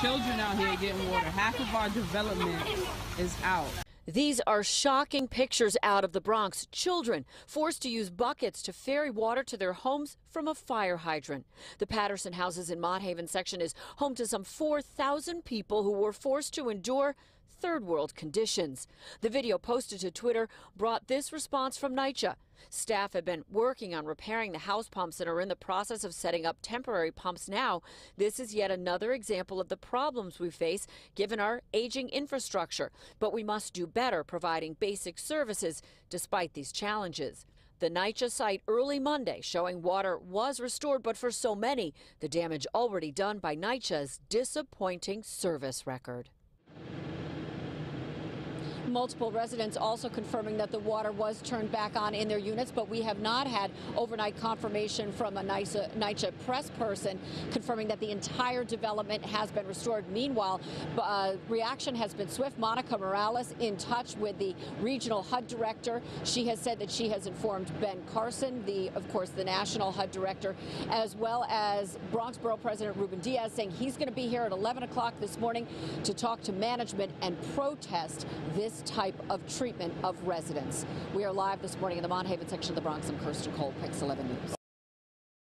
children out here getting water. Half of our development is out. These are shocking pictures out of the Bronx. Children forced to use buckets to ferry water to their homes from a fire hydrant. The Patterson Houses in Mott Haven section is home to some 4,000 people who were forced to endure third world conditions. The video posted to Twitter brought this response from NYCHA. Staff have been working on repairing the house pumps and are in the process of setting up temporary pumps now. This is yet another example of the problems we face given our aging infrastructure. But we must do better providing basic services despite these challenges. The NYCHA site early Monday showing water was restored, but for so many, the damage already done by NYCHA's disappointing service record. Multiple residents also confirming that the water was turned back on in their units, but we have not had overnight confirmation from a NYCHA, press person confirming that the entire development has been restored. Meanwhile, uh, reaction has been swift. Monica Morales in touch with the regional HUD director. She has said that she has informed Ben Carson, the, of course, the national HUD director, as well as Bronx Borough President Ruben Diaz, saying he's going to be here at 11 o'clock this morning to talk to management and protest this type of treatment of residents. We are live this morning in the Mott Haven section of the Bronx. I'm Kirsten Cole, Pix 11 News.